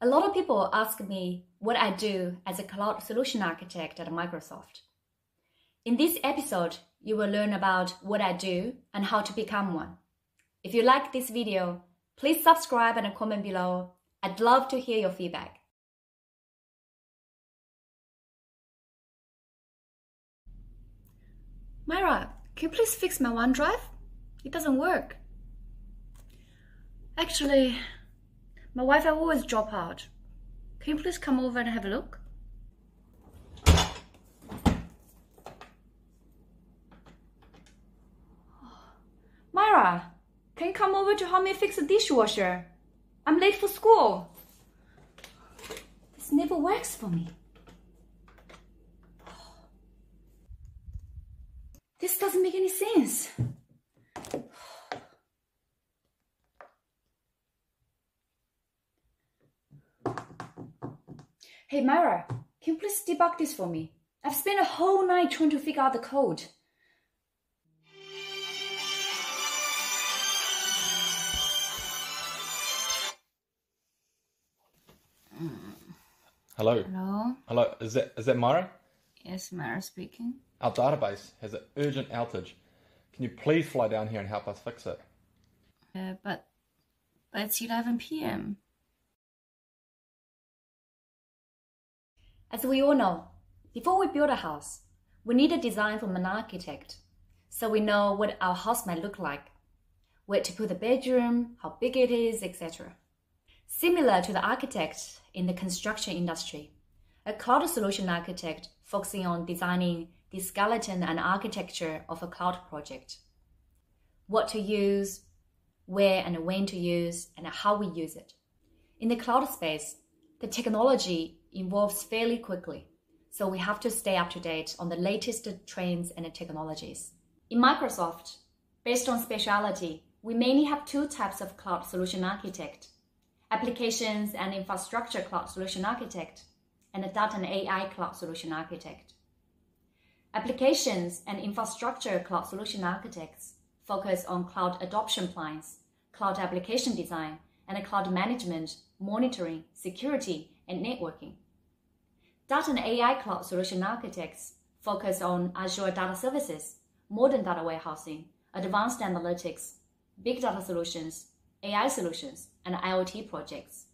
A lot of people ask me what I do as a cloud solution architect at Microsoft. In this episode, you will learn about what I do and how to become one. If you like this video, please subscribe and comment below. I'd love to hear your feedback. Myra, can you please fix my OneDrive? It doesn't work. Actually, my Wi-Fi always drop out. Can you please come over and have a look? Myra, can you come over to help me fix the dishwasher? I'm late for school. This never works for me. This doesn't make any sense. Hey Myra, can you please debug this for me? I've spent a whole night trying to figure out the code. Hello. Hello. Hello. Is that is that Myra? Yes, Mara speaking. Our database has an urgent outage. Can you please fly down here and help us fix it? Uh, but but it's 11 p.m. As we all know, before we build a house, we need a design from an architect so we know what our house might look like, where to put the bedroom, how big it is, etc. Similar to the architect in the construction industry, a cloud solution architect focusing on designing the skeleton and architecture of a cloud project. What to use, where and when to use, and how we use it. In the cloud space, the technology evolves fairly quickly, so we have to stay up to date on the latest trends and technologies. In Microsoft, based on speciality, we mainly have two types of cloud solution architect applications and infrastructure cloud solution architect, and a data and AI cloud solution architect. Applications and infrastructure cloud solution architects focus on cloud adoption plans, cloud application design, and cloud management, monitoring, security, and networking. Data and AI cloud solution architects focus on Azure data services, modern data warehousing, advanced analytics, big data solutions, AI solutions, and IoT projects.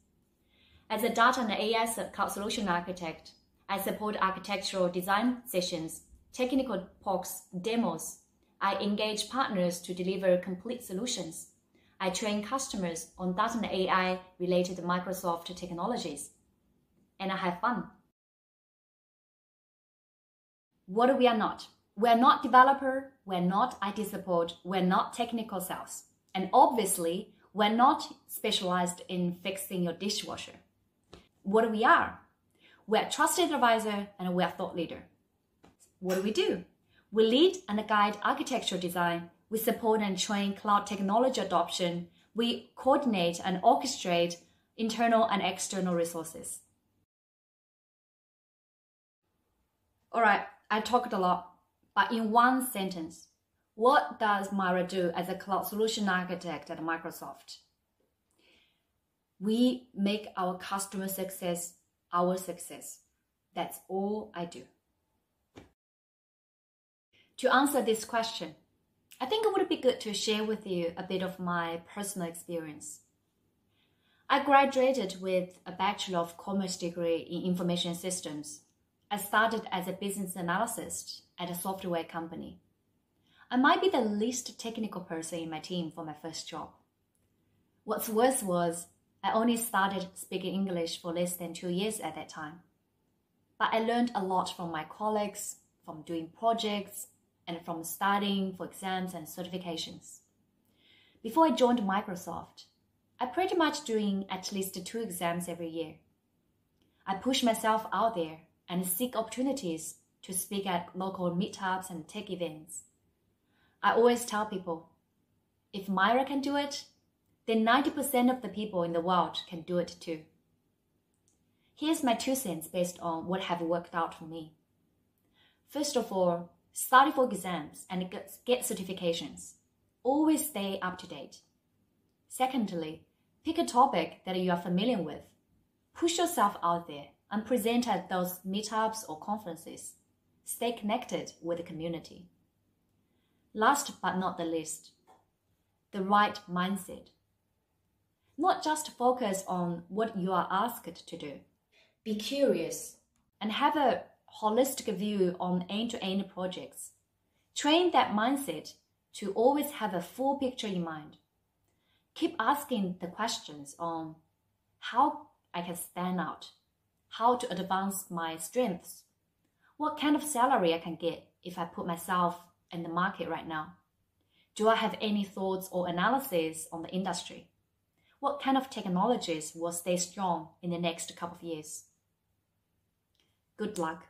As a data and AI cloud solution architect, I support architectural design sessions, technical talks, demos. I engage partners to deliver complete solutions. I train customers on data and AI related Microsoft technologies. And I have fun. What do we are not? We're not developer, we're not IT support, we're not technical sales. And obviously, we're not specialized in fixing your dishwasher. What we are? We're a trusted advisor and we're a thought leader. What do we do? We lead and guide architectural design. We support and train cloud technology adoption. We coordinate and orchestrate internal and external resources. All right, I talked a lot, but in one sentence, what does Myra do as a cloud solution architect at Microsoft? We make our customer success our success. That's all I do. To answer this question, I think it would be good to share with you a bit of my personal experience. I graduated with a Bachelor of Commerce degree in Information Systems. I started as a business analyst at a software company. I might be the least technical person in my team for my first job. What's worse was I only started speaking English for less than two years at that time. But I learned a lot from my colleagues, from doing projects, and from studying for exams and certifications. Before I joined Microsoft, I pretty much doing at least two exams every year. I push myself out there and seek opportunities to speak at local meetups and tech events. I always tell people, if Myra can do it, then 90% of the people in the world can do it too. Here's my two cents based on what have worked out for me. First of all, study for exams and get certifications. Always stay up to date. Secondly, pick a topic that you are familiar with. Push yourself out there and present at those meetups or conferences. Stay connected with the community. Last but not the least, the right mindset. Not just focus on what you are asked to do. Be curious and have a holistic view on end to end projects. Train that mindset to always have a full picture in mind. Keep asking the questions on how I can stand out, how to advance my strengths, what kind of salary I can get if I put myself in the market right now. Do I have any thoughts or analysis on the industry? What kind of technologies will stay strong in the next couple of years? Good luck.